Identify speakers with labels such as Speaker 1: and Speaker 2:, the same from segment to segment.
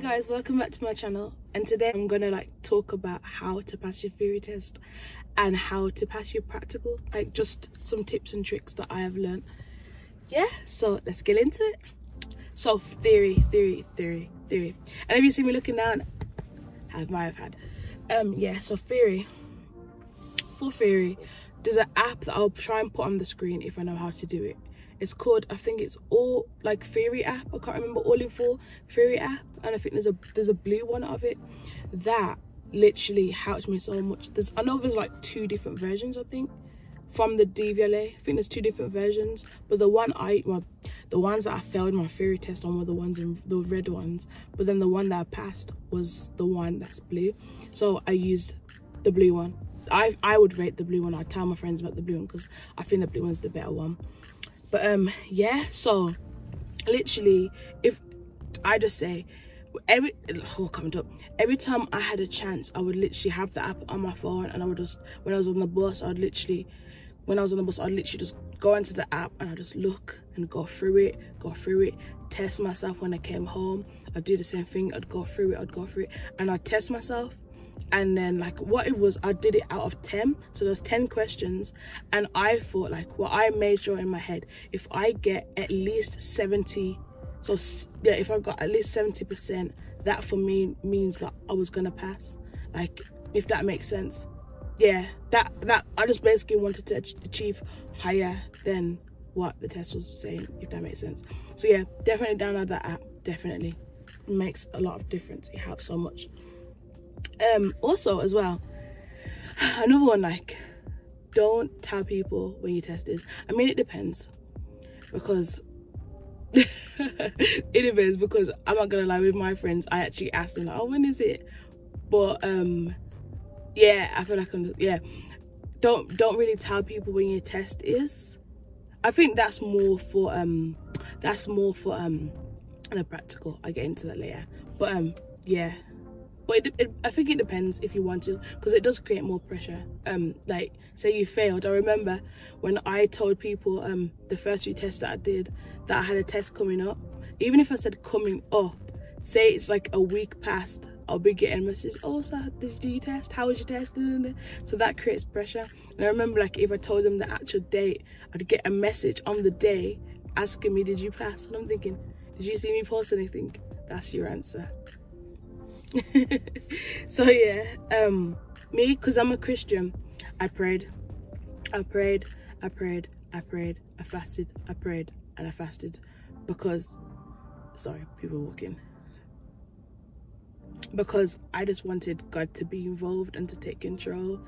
Speaker 1: guys welcome back to my channel and today i'm gonna like talk about how to pass your theory test and how to pass your practical like just some tips and tricks that i have learned. Yeah so let's get into it. So theory theory theory theory. And if you see me looking down have have had um yeah so theory. For theory there's an app that i'll try and put on the screen if i know how to do it it's called i think it's all like theory app i can't remember all in full theory app and i think there's a there's a blue one of it that literally helped me so much there's i know there's like two different versions i think from the DVLA. I think there's two different versions, but the one I well, the ones that I failed my theory test on were the ones in the red ones, but then the one that I passed was the one that's blue. So I used the blue one. I I would rate the blue one. I'd tell my friends about the blue one because I think the blue one's the better one but um yeah so literally if i just say every oh coming up every time i had a chance i would literally have the app on my phone and i would just when i was on the bus i'd literally when i was on the bus i'd literally just go into the app and i just look and go through it go through it test myself when i came home. I'd do the same thing i'd go through it i'd go through it and i'd test myself and then like what it was i did it out of 10 so there's 10 questions. And i thought like what i made sure in my head if i get at least 70 so yeah if i got at least 70 percent that for me means that i was gonna pass. Like if that makes sense. Yeah that that i just basically wanted to achieve higher than what the test was saying if that makes sense. So yeah definitely download that app. Definitely. It makes a lot of difference. It helps so much um also as well another one like don't tell people when your test is. I mean it depends because it depends because i'm not gonna lie with my friends i actually asked them like oh when is it? But um yeah i feel like i'm yeah. Don't don't really tell people when your test is. I think that's more for um that's more for um the practical. I get into that later. But um yeah but it, it, i think it depends if you want to because it does create more pressure. Um like say you failed. I remember when i told people um the first few tests that i did that i had a test coming up. Even if i said coming up say it's like a week past i'll be getting messages oh so did you do your test? How was your test? So that creates pressure. And i remember like if i told them the actual date i'd get a message on the day asking me did you pass? And i'm thinking did you see me post anything? That's your answer so yeah um me because i'm a christian i prayed i prayed i prayed i prayed i fasted i prayed and i fasted because sorry people walking. Because i just wanted god to be involved and to take control.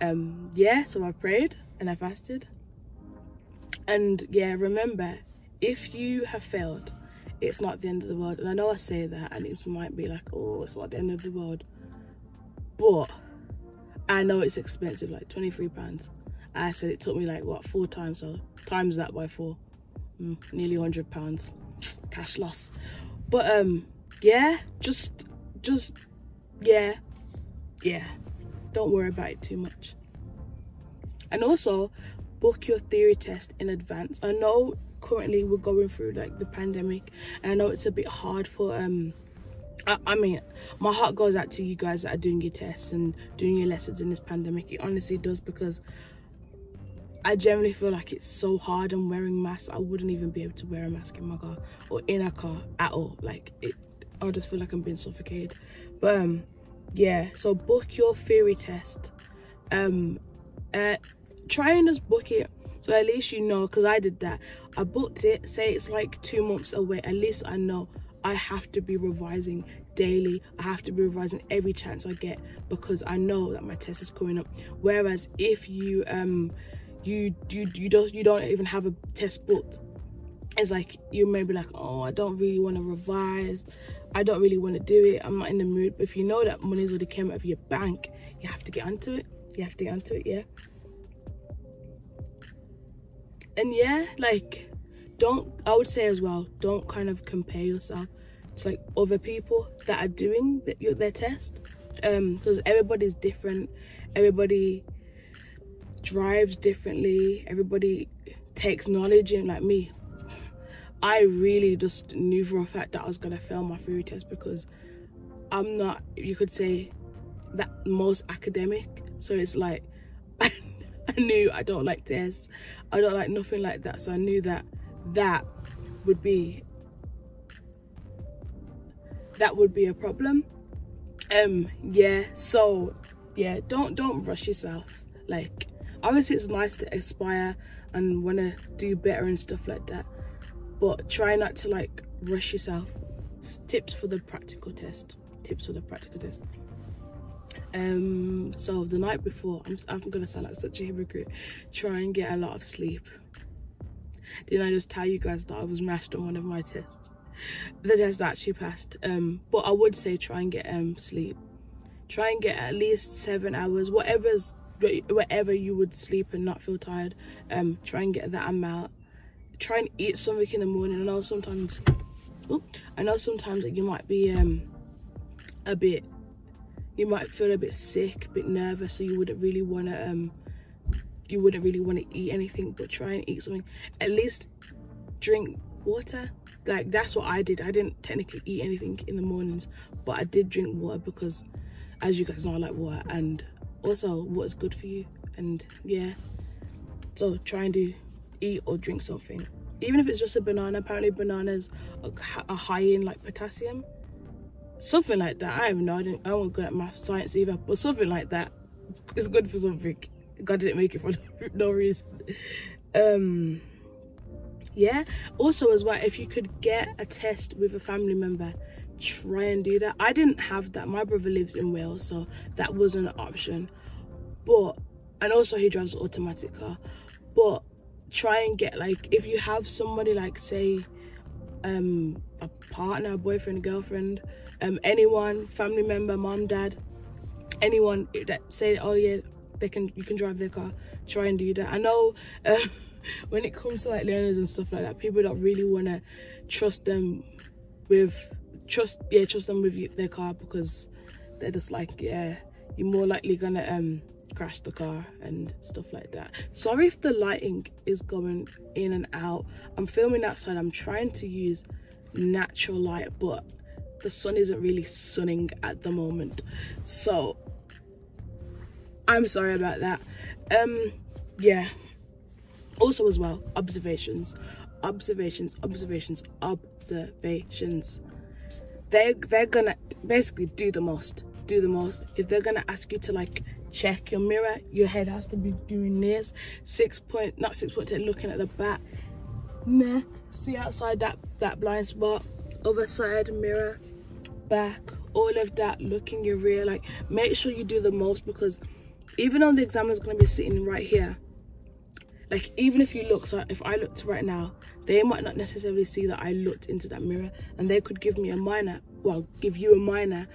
Speaker 1: Um yeah so i prayed and i fasted. And yeah remember if you have failed it's not the end of the world. And I know I say that and it might be like, oh, it's not the end of the world. But I know it's expensive, like 23 pounds. I said it took me like what four times, so times that by four, mm, nearly 100 pounds cash loss. But um, yeah, just, just, yeah, yeah. Don't worry about it too much. And also, book your theory test in advance. I know currently we're going through like the pandemic. And i know it's a bit hard for um I, I, mean my heart goes out to you guys that are doing your tests and doing your lessons in this pandemic. It honestly does because i generally feel like it's so hard. And wearing masks. I wouldn't even be able to wear a mask in my car or in a car at all. Like it i just feel like i'm being suffocated. But um yeah so book your theory test. Um uh try and just book it so at least you know because i did that. I booked it say it's like two months away at least i know i have to be revising daily. I have to be revising every chance i get because i know that my test is coming up. Whereas if you um you you you don't you don't even have a test booked it's like you may be like oh i don't really want to revise. I don't really want to do it. I'm not in the mood. But if you know that money's already came out of your bank you have to get onto it. You have to get onto it yeah and yeah like don't i would say as well don't kind of compare yourself to like other people that are doing the, their test. Um because everybody's different. Everybody drives differently. Everybody takes knowledge in like me. I really just knew for a fact that i was gonna fail my theory test because I'm not, you could say, that most academic. So it's like, knew I don't like tests. I don't like nothing like that. So I knew that that would be that would be a problem. Um, yeah. So yeah, don't don't rush yourself. Like obviously it's nice to aspire and want to do better and stuff like that but try not to like rush yourself tips for the practical test tips for the practical test um so the night before i'm, I'm gonna sound like such a hypocrite. Try and get a lot of sleep. Didn't i just tell you guys that i was mashed on one of my tests? The test actually passed. Um but i would say try and get um sleep. Try and get at least seven hours whatever's whatever you would sleep and not feel tired. Um try and get that amount. Try and eat something in the morning. I know sometimes oh, i know sometimes that you might be um a bit you might feel a bit sick a bit nervous so you wouldn't really want to um you wouldn't really want to eat anything but try and eat something. At least drink water. Like that's what i did. I didn't technically eat anything in the mornings but i did drink water because as you guys know i like water and also what's good for you. And yeah so try and do eat or drink something. Even if it's just a banana apparently bananas are high in like potassium something like that. I don't know. I don't i won't go at math science either but something like that it's, it's good for something. God didn't make it for no reason. Um yeah. Also as well if you could get a test with a family member try and do that. I didn't have that. My brother lives in wales so that wasn't an option. But and also he drives an automatic car. But try and get like if you have somebody like say um a partner boyfriend girlfriend um anyone family member mom dad anyone that say oh yeah they can you can drive their car try and do that. I know uh, when it comes to like learners and stuff like that people don't really want to trust them with trust yeah trust them with their car because they're just like yeah you're more likely gonna um crash the car and stuff like that. Sorry if the lighting is going in and out. I'm filming outside. I'm trying to use natural light but the sun isn't really sunning at the moment. So i'm sorry about that. Um yeah. Also as well observations. Observations observations observations. They they're gonna basically do the most do the most. If they're gonna ask you to like check your mirror your head has to be doing this. Six point not six point ten looking at the back. Neck see outside that that blind spot other side mirror back all of that looking your rear. Like make sure you do the most because even though the examiner's going to be sitting right here. Like even if you look so if i looked right now they might not necessarily see that i looked into that mirror and they could give me a minor well give you a minor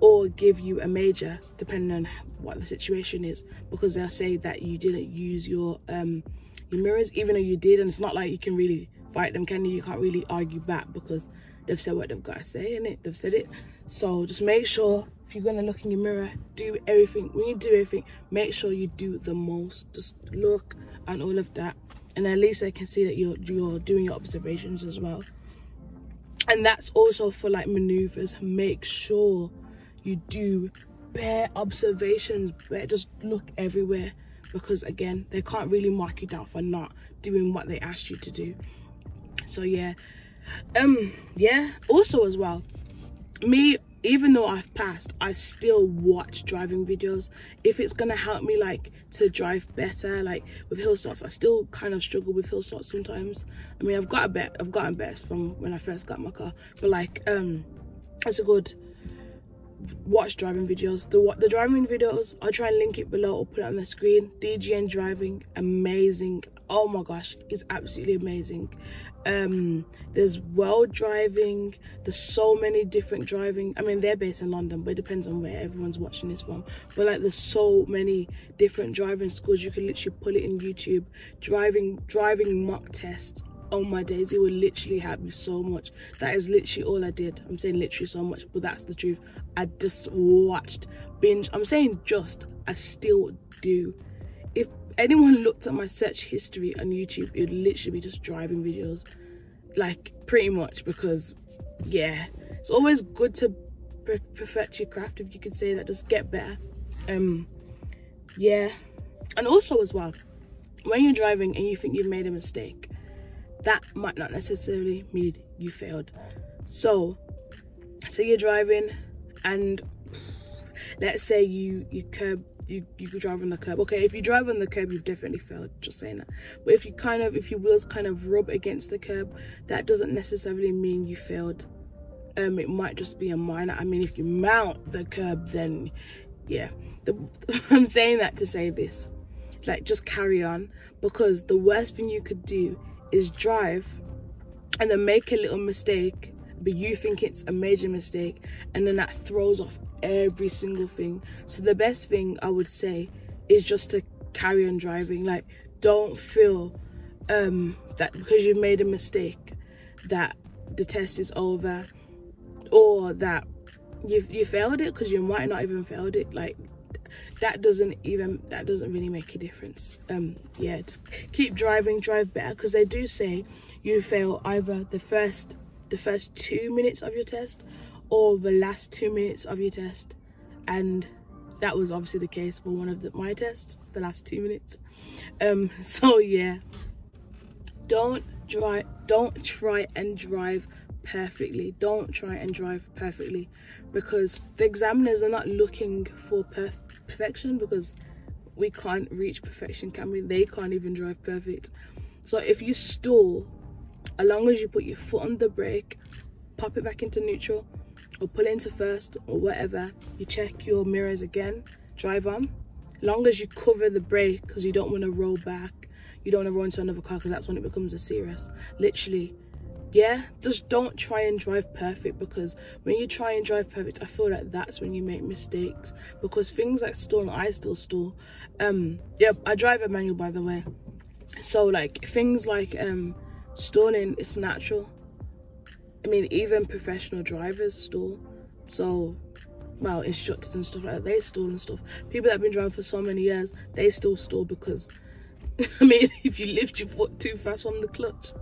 Speaker 1: or give you a major depending on what the situation is because they'll say that you didn't use your um your mirrors even though you did and it's not like you can really fight them can you? You can't really argue back because they've said what they've got to say in it they've said it. So just make sure if you're gonna look in your mirror do everything when you do everything make sure you do the most. Just look and all of that. And at least I can see that you're you're doing your observations as well. And that's also for like maneuvers. Make sure you do bare observations bare just look everywhere. Because again they can't really mark you down for not doing what they asked you to do. So yeah um yeah also as well me even though I've passed, I still watch driving videos. If it's gonna help me like to drive better, like with hill starts, I still kind of struggle with hill starts sometimes. I mean, I've got a bit, I've gotten better from when I first got my car, but like, um, it's a good watch driving videos. The the driving videos, I'll try and link it below or put it on the screen. DGN driving, amazing. Oh my gosh, it's absolutely amazing. Um, there's world driving. There's so many different driving. I mean, they're based in London, but it depends on where everyone's watching this from. But like, there's so many different driving schools. You can literally pull it in YouTube. Driving driving mock tests oh my days it will literally help me so much that is literally all i did i'm saying literally so much but that's the truth i just watched binge i'm saying just i still do anyone looked at my search history on youtube it would literally be just driving videos like pretty much because yeah. It's always good to perfect your craft if you could say that just get better. Um yeah. And also as well when you're driving and you think you've made a mistake that might not necessarily mean you failed. So so you're driving and let's say you you curb you you drive on the curb. Okay if you drive on the curb you've definitely failed just saying that. But if you kind of if your wheels kind of rub against the curb that doesn't necessarily mean you failed. Um it might just be a minor i mean if you mount the curb then yeah. The, i'm saying that to say this. Like just carry on because the worst thing you could do is drive and then make a little mistake but you think it's a major mistake and then that throws off every single thing. So the best thing i would say is just to carry on driving. Like don't feel um that because you've made a mistake that the test is over or that you you failed it because you might not even failed it. Like that doesn't even that doesn't really make a difference. Um yeah just keep driving drive better. Because they do say you fail either the first the first two minutes of your test or the last two minutes of your test. And that was obviously the case for one of the, my tests the last two minutes. Um so yeah. Don't drive don't try and drive perfectly. Don't try and drive perfectly because the examiners are not looking for perf perfection because we can't reach perfection can we? They can't even drive perfect. So if you stall as long as you put your foot on the brake pop it back into neutral or pull into first or whatever you check your mirrors again drive on. Long as you cover the brake because you don't want to roll back you don't want to roll into another car because that's when it becomes a serious literally. Yeah just don't try and drive perfect because when you try and drive perfect i feel like that's when you make mistakes because things like stall i still stall um yeah i drive a manual by the way. So like things like um stalling it's natural I mean, even professional drivers stall. So, well, instructors and stuff like that, they stall and stuff. People that have been driving for so many years, they still stall because, I mean, if you lift your foot too fast on the clutch,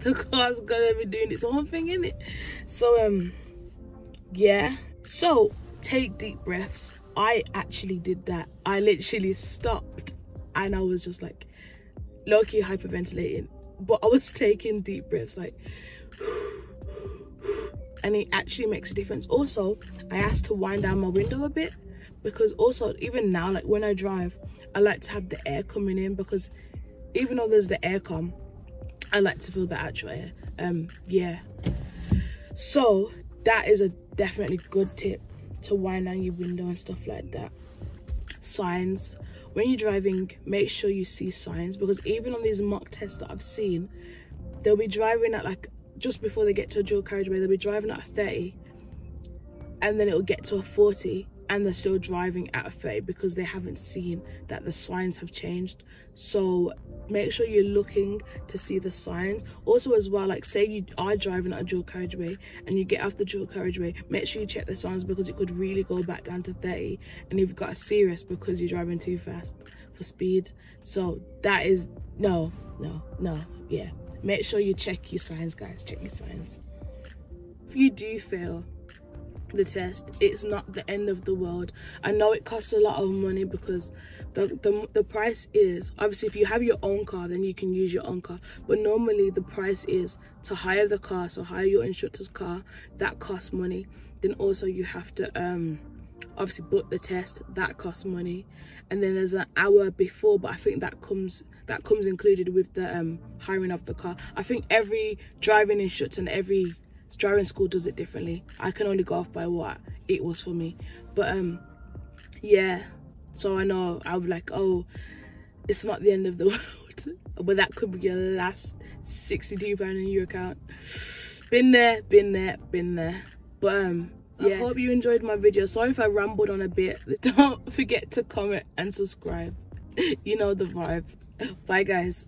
Speaker 1: the car's gonna be doing its own thing, in it. So, um, yeah. So, take deep breaths. I actually did that. I literally stopped and I was just like low key hyperventilating, but I was taking deep breaths, like and it actually makes a difference. Also i asked to wind down my window a bit because also even now like when i drive i like to have the air coming in because even though there's the air come i like to feel the actual air. Um yeah. So that is a definitely good tip to wind down your window and stuff like that. Signs. When you're driving make sure you see signs because even on these mock tests that i've seen they'll be driving at like just before they get to a dual carriageway, they'll be driving at a 30 and then it'll get to a 40 and they're still driving at a 30 because they haven't seen that the signs have changed. So make sure you're looking to see the signs. Also as well, like say you are driving at a dual carriageway and you get off the dual carriageway, make sure you check the signs because it could really go back down to 30 and you've got a serious because you're driving too fast for speed. So that is, no, no, no, yeah make sure you check your signs guys. Check your signs. If you do fail the test it's not the end of the world. I know it costs a lot of money because the, the the price is obviously if you have your own car then you can use your own car. But normally the price is to hire the car so hire your instructor's car. That costs money. Then also you have to um obviously book the test. That costs money. And then there's an hour before but i think that comes that comes included with the um, hiring of the car. I think every driving instructor and every driving school does it differently. I can only go off by what it was for me. But um, yeah, so I know I was like, oh, it's not the end of the world. but that could be your last 62 pound in your account. Been there, been there, been there. But um, yeah. I hope you enjoyed my video. Sorry if I rambled on a bit. Don't forget to comment and subscribe. You know the vibe. Bye, guys.